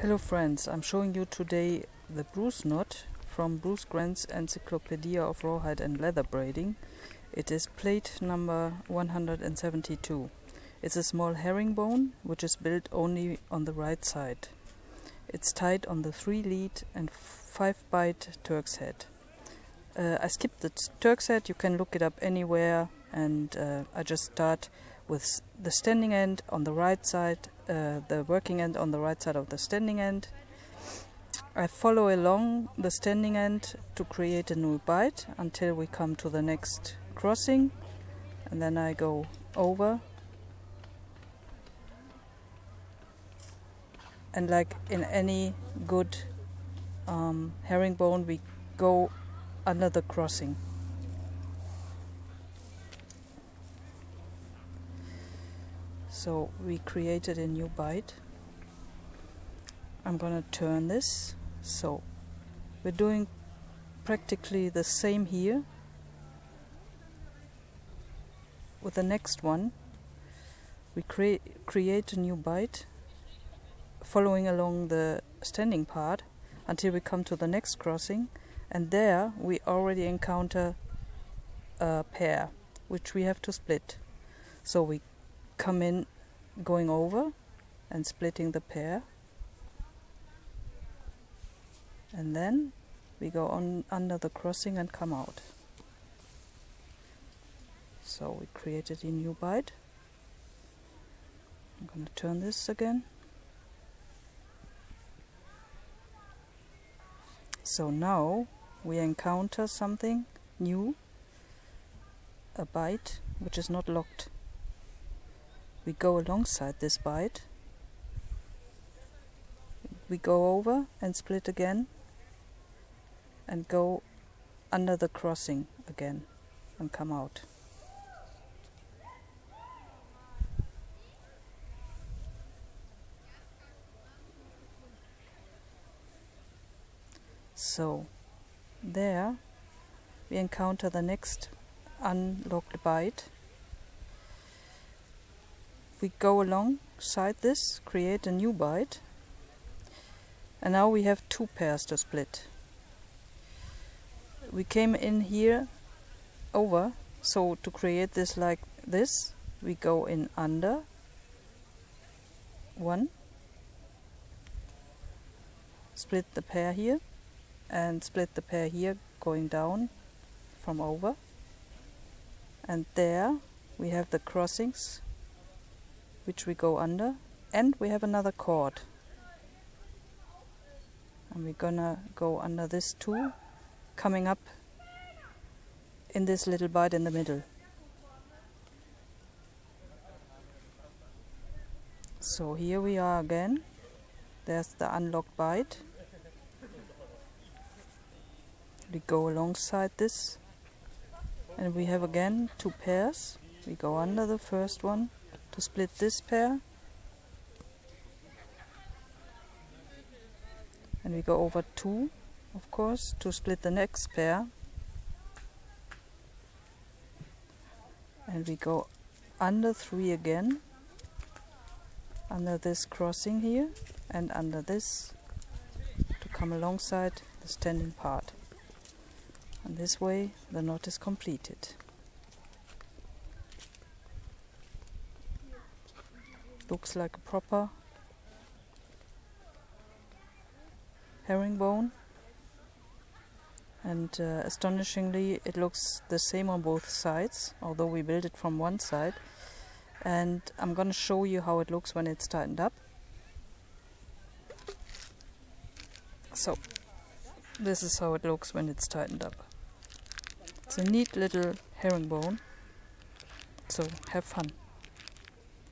Hello friends, I'm showing you today the Bruce knot from Bruce Grant's Encyclopedia of Rawhide and Leather Braiding. It is plate number 172. It's a small herringbone which is built only on the right side. It's tied on the 3 lead and 5 bight Turk's head. Uh, I skipped the Turk's head, you can look it up anywhere and uh, I just start with the standing end on the right side, uh, the working end on the right side of the standing end. I follow along the standing end to create a new bight until we come to the next crossing and then I go over and like in any good um, herringbone we go the crossing so we created a new bight I'm gonna turn this. So we're doing practically the same here with the next one. We create create a new bight following along the standing part until we come to the next crossing. And there we already encounter a pair which we have to split. So we come in going over and splitting the pair. And then we go on under the crossing and come out. So we created a new bight. I'm going to turn this again. So now we encounter something new a bight which is not locked we go alongside this bight. We go over and split again and go under the crossing again and come out. So there we encounter the next unlocked bight we go alongside this, create a new bight. and now we have two pairs to split. We came in here over, so to create this like this, we go in under one, split the pair here, and split the pair here going down from over, and there we have the crossings which we go under. And we have another cord and we're gonna go under this too coming up in this little bight in the middle. So here we are again. There's the unlocked bight. We go alongside this. And we have again two pairs. We go under the first one to split this pair. And we go over two of course to split the next pair. And we go under three again. Under this crossing here and under this to come alongside the standing part. And this way the knot is completed looks like a proper herringbone. And uh, astonishingly it looks the same on both sides although we built it from one side. And I'm gonna show you how it looks when it's tightened up. So this is how it looks when it's tightened up. It's a neat little herringbone. So have fun